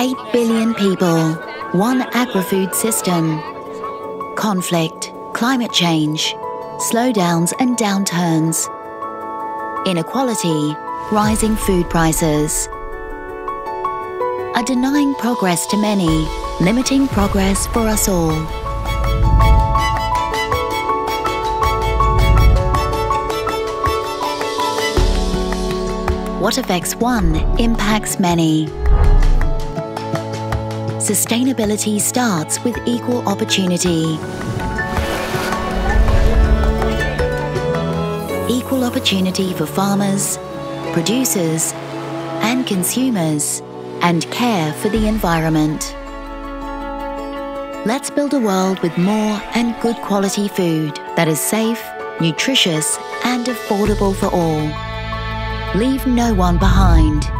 8 billion people, one agri-food system. Conflict, climate change, slowdowns and downturns. Inequality, rising food prices. Are denying progress to many, limiting progress for us all. What affects one impacts many. Sustainability starts with equal opportunity. Equal opportunity for farmers, producers and consumers and care for the environment. Let's build a world with more and good quality food that is safe, nutritious and affordable for all. Leave no one behind.